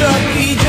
Kentucky